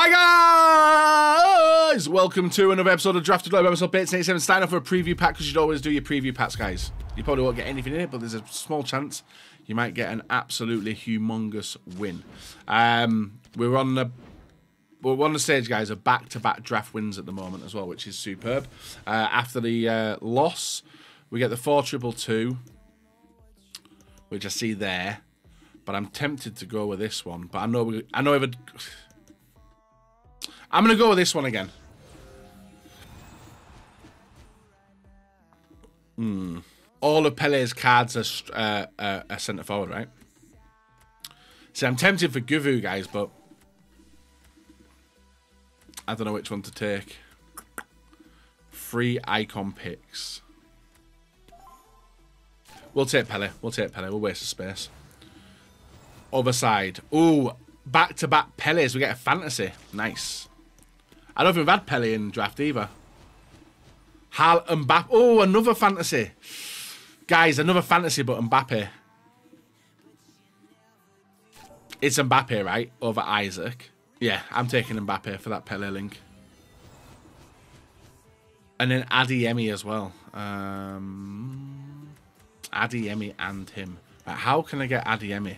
Hi guys! Welcome to another episode of Draft to Glory, episode 87. Starting off for a preview pack because you'd always do your preview packs, guys. You probably won't get anything in it, but there's a small chance you might get an absolutely humongous win. Um, we're on the we're on the stage, guys, of back-to-back draft wins at the moment as well, which is superb. Uh, after the uh, loss, we get the four triple two, which I see there, but I'm tempted to go with this one. But I know we, I know if I'm gonna go with this one again. Hmm. All of Pele's cards are uh, uh, centre forward, right? See, I'm tempted for Guvu, guys, but I don't know which one to take. Free icon picks. We'll take Pele. We'll take Pele. We'll waste the space. Other side. Ooh, back-to-back Peles. We get a fantasy. Nice. I don't think we've had Pele in draft either. Hal Mbappe. Oh, another fantasy. Guys, another fantasy but Mbappe. It's Mbappe, right? Over Isak. Yeah, I'm taking Mbappe for that Pele link. And then Adeyemi as well. Um, Adeyemi and him. Right, how can I get Adeyemi?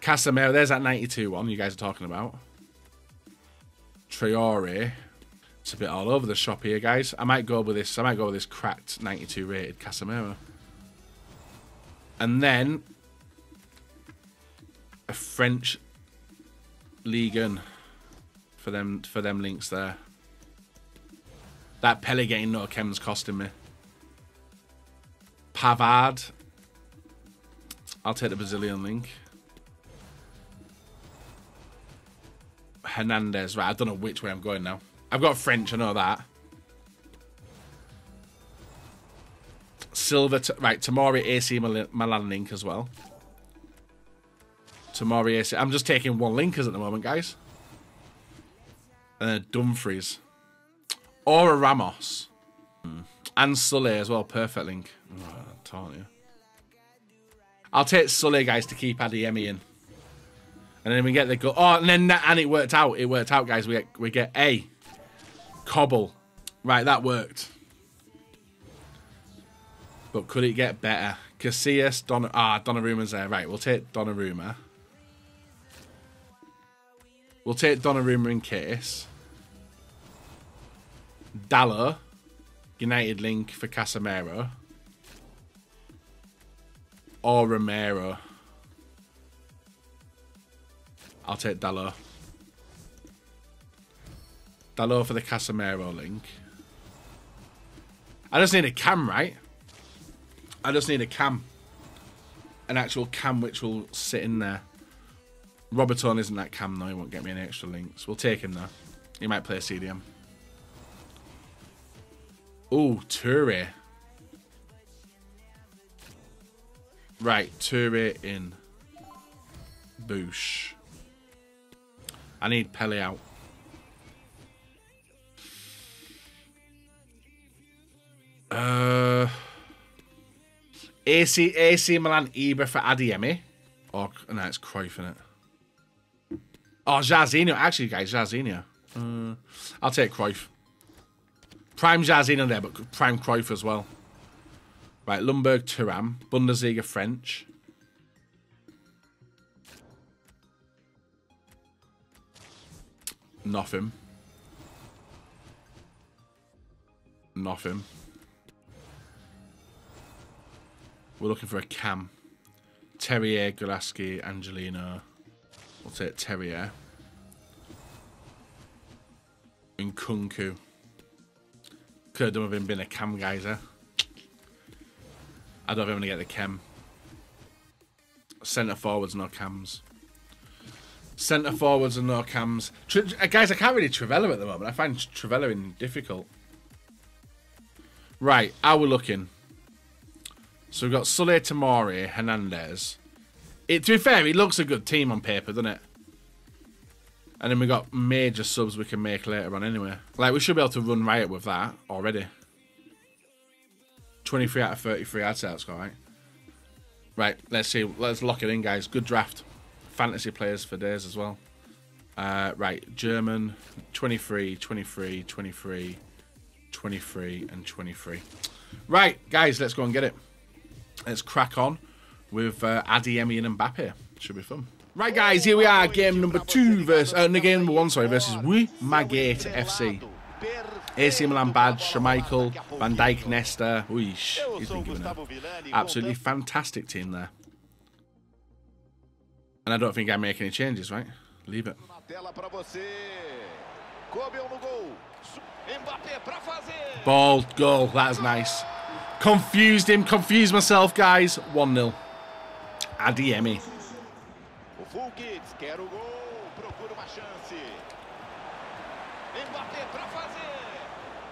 Casemiro, there's that 92 one you guys are talking about. Traore. It's a bit all over the shop here, guys. I might go with this. I might go with this cracked 92 rated Casemiro. And then a French Ligon for them for them links there. That Pele getting no chems costing me. Pavard. I'll take the Brazilian link. Hernandez. Right, I don't know which way I'm going now. I've got French, I know that. Silver, right, Tomori AC Milan link as well. Tomori AC. I'm just taking one linkers at the moment, guys. Uh, Dumfries. Or a Ramos. And Sully as well, perfect link. Oh, I'll take Sully, guys, to keep Adeyemi in. And then we get the go. Oh, and then that, and it worked out. It worked out, guys. We get we get a cobble. Right, that worked. But could it get better? Casillas, Don ah Donnarumma's there. Right, we'll take Donnarumma. We'll take Donnarumma in case. Dalot, United link for Casemiro. Or Romero. I'll take Dalot. Dalot for the Casemiro link. I just need a cam, right? I just need a cam. An actual cam which will sit in there. Robertson isn't that cam though, he won't get me any extra links. We'll take him though. He might play a CDM. Oh, Toure. Right, Toure in. Boosh. I need Pele out. Uh, AC AC Milan Ibra for Adeyemi. Oh, no, it's Cruyff in it. Oh, Jairzinho. Actually, guys, Jairzinho. Uh, I'll take Cruyff. Prime Jairzinho there, but prime Cruyff as well. Right, Lumberg Thuram. Bundesliga French. Nothing. Nothing. We're looking for a cam. Terrier, Golaski, Angelino. We'll take Terrier. And Nkunku. Could have done with him being a cam geyser. I don't think I'm going to get the cam. Centre forwards, no cams. Centre forwards and no cams. Uh, guys, I can't really Trivela at the moment. I find Trivela difficult. Right, how we're looking. So we've got Sully, Tomori, Hernandez. It, to be fair, he looks a good team on paper, doesn't it? And then we got major subs we can make later on anyway. Like, we should be able to run riot with that already. 23 out of 33, I'd say that's alright. Right, let's see. Let's lock it in, guys. Good draft fantasy players for days as well. Uh, right, German, 23, 23, 23, 23, and 23. Right, guys, let's go and get it. Let's crack on with uh, Adeyemi and Mbappe. Should be fun. Right, guys, here we are. Game number two versus... Uh, no, game number one, sorry, versus Wu Magate FC. AC Milan badge, Schmeichel, Van Dijk, Nesta. Uish, he's been given. Absolutely fantastic team there. And I don't think I make any changes, right? Leave it. Ball, goal, that is nice. Confused him, confused myself, guys. 1-0. Adeyemi.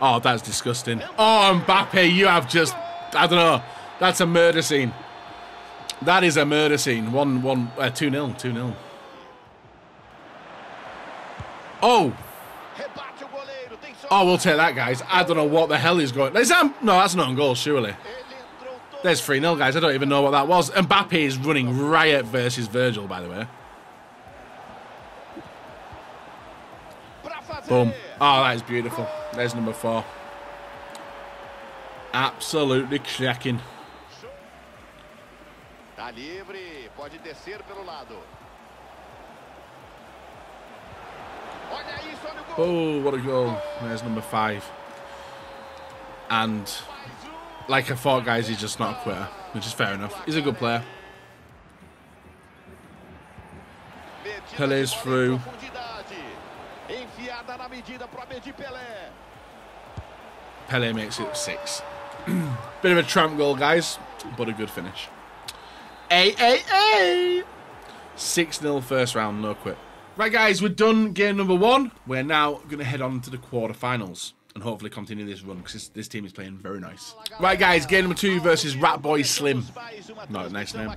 Oh, that's disgusting. Oh, Mbappe, you have just... I don't know. That's a murder scene. That is a murder scene. 1 1 uh, 2 0. 2 0. Oh! Oh, we'll take that, guys. I don't know what the hell is going... Is that... No, that's not on goal, surely. There's 3 0, guys. I don't even know what that was. Mbappe is running riot versus Virgil, by the way. Boom. Oh, that is beautiful. There's number four. Absolutely cracking. Tá livre, pode descer pelo lado. Oh, what a goal. There's number five. And like I thought, guys, he's just not a quitter, which is fair enough. He's a good player. Pele's through. Pele makes it six. Bit of a tramp goal, guys, but a good finish. A A A. 6 0 first round, no quit. Right, guys, we're done game number one. We're now going to head on to the quarterfinals and hopefully continue this run because this, this, team is playing very nice. Right, guys, game number two versus Rat Boy Slim. Not a nice name.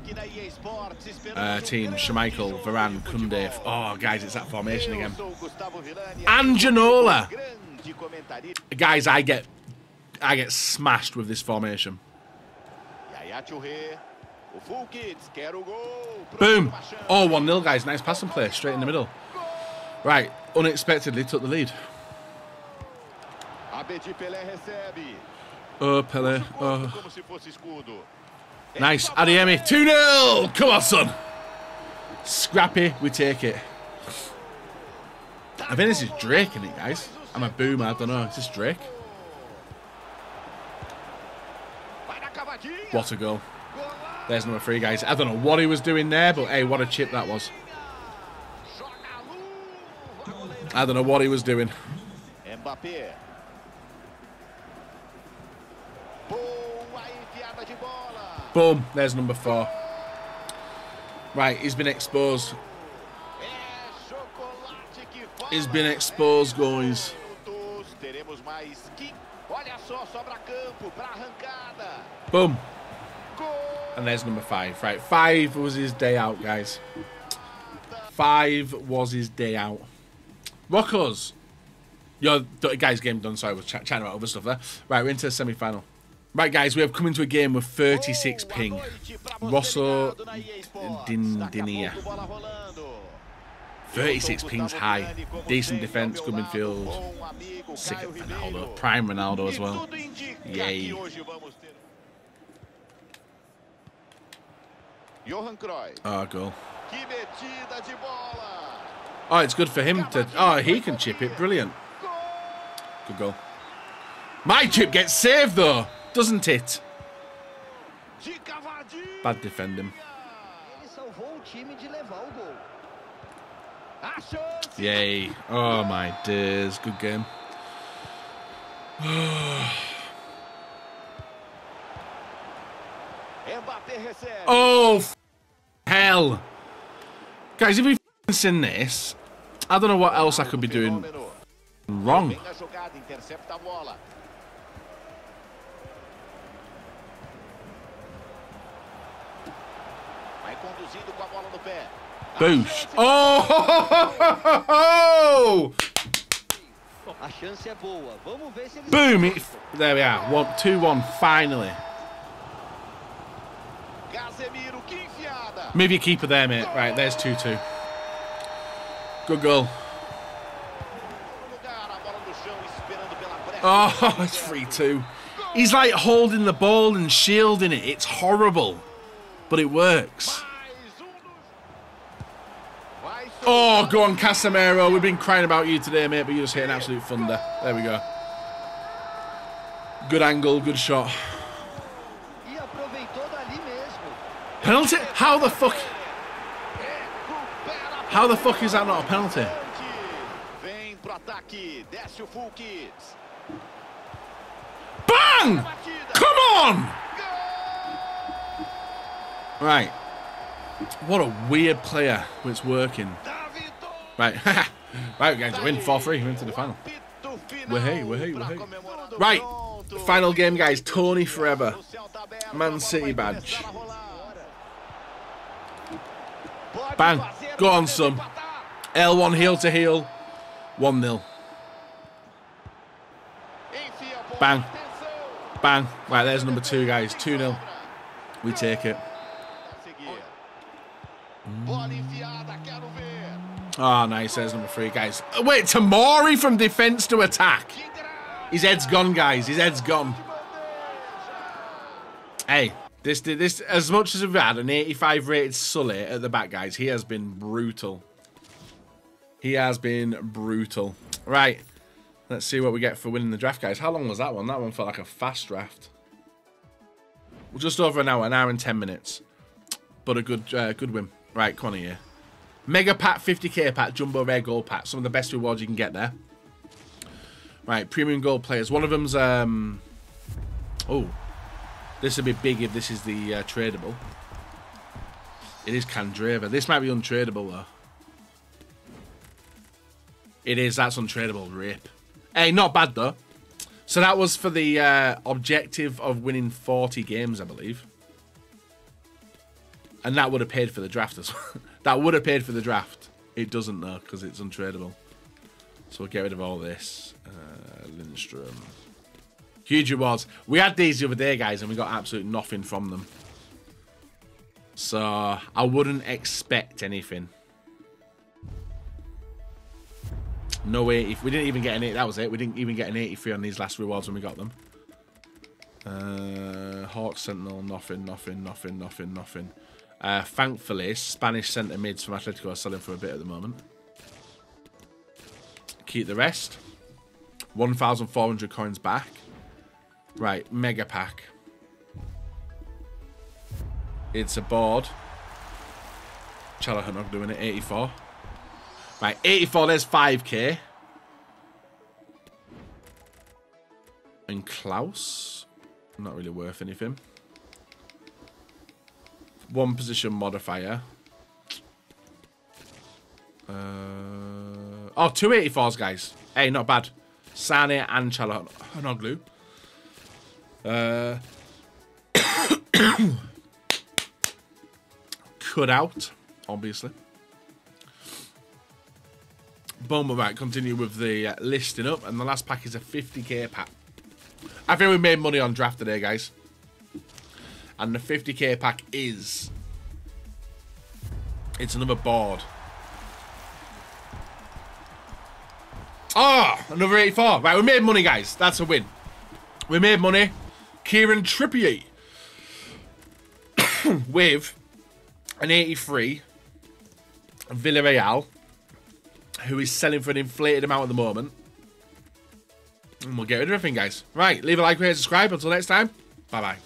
Uh, team Schmeichel, Varane, Kunde. Oh, guys, it's that formation again. And Janola. Guys, I get I get smashed with this formation. Boom. Oh, 1-0, guys. Nice passing play. Straight in the middle. Right. Unexpectedly took the lead. Oh, Pele. Oh. Nice. Adeyemi. 2-0. Come on, son. Scrappy. We take it. I think this is Drake in it, guys. I'm a boomer. I don't know. Is this Drake? What a goal. There's number three, guys. I don't know what he was doing there, but hey, what a chip that was. I don't know what he was doing. Boom. There's number four. Right, he's been exposed. He's been exposed, guys. Boom. And there's number five. Right, five was his day out, guys. Five was his day out. Rockos. Your guys, game done. Sorry, I was ch chatting about other stuff there. Right, we're into the semi-final. Right, guys, we have come into a game with 36 ping. Rosso Dinia. 36 pings high. Decent defence, good midfield. Sick of Ronaldo. Prime Ronaldo as well. Yay. Johan Cruyff. Oh, goal. Oh, it's good for him to... Oh, he can chip it. Brilliant. Good goal. My chip gets saved, though, doesn't it? Bad defending. Yay. Oh, my days. Good game. oh, hell. Guys, if we've seen this, I don't know what else I could be doing wrong. Boosh. Oh! Boom! It, there we are. One, two, one. Finally. Move your keeper there, mate. Right, there's 2-2. Good goal. Oh, it's 3-2. He's like holding the ball and shielding it. It's horrible, but it works. Oh, go on, Casemiro. We've been crying about you today, mate, but you're just hitting absolute thunder. There we go. Good angle, good shot. Penalty? How the fuck? How the fuck is that not a penalty? Bang! Come on! Right. What a weird player, it's working. Right. right, guys, win 4 3. We're into the final. Final Wahey, wahey, pra wahey. comemorar. Right. Final game, guys. Tony forever. Man City badge. começar a rolar. Pode Bang. Go on, son. L1 heel to heel. 1 0. Enfia a bola. Bang. Bang. Right, there's number two, guys. 2 0. We take it. Ver. Oh, nice. There's number three, guys. Wait, Tomori from defense to attack. His head's gone, guys. His head's gone. Hey, this this as much as we've had an 85 rated Sully at the back, guys, he has been brutal. He has been brutal. Right, let's see what we get for winning the draft, guys. How long was that one? That one felt like a fast draft. Well, Just over an hour, an hour and 10 minutes. But a good uh, good win. Right, come on here. Mega Pack, 50k pack, Jumbo Rare Gold Pack. Some of the best rewards you can get there. Right, premium gold players. One of them's um. Oh, this would be big if this is the uh, tradable. It is Candreva. This might be untradeable though. It is. That's untradeable. Rip. Hey, not bad though. So that was for the uh, objective of winning 40 games, I believe. And that would have paid for the draft as well. that would have paid for the draft. It doesn't though, because it's untradeable. So we'll get rid of all this. Uh, Lindstrom. Huge rewards. We had these the other day, guys, and we got absolutely nothing from them. So I wouldn't expect anything. No way. If we didn't even get an eight, that was it. We didn't even get an 83 on these last rewards when we got them. Uh, Hawk Sentinel, nothing, nothing, nothing, nothing, nothing. Uh, thankfully, Spanish centre mids from Atletico are selling for a bit at the moment. Keep the rest. 1,400 coins back. Right, mega pack. It's a board. Chalahanov doing it, 84. Right, 84, there's 5k. And Klaus. Not really worth anything. One position modifier. Uh, oh, two 84s, guys. Hey, not bad. Sane and Calhanoglu. Uh, cut out, obviously. Boom, right, continue with the uh, listing up. And the last pack is a 50k pack. I think we made money on draft today, guys. And the 50k pack is... It's another board. Ah, oh, another 84. Right, we made money, guys. That's a win. We made money. Kieran Trippier with an 83 Villarreal, who is selling for an inflated amount at the moment. And we'll get rid of everything, guys. Right, leave a like, rate, subscribe. Until next time, bye-bye.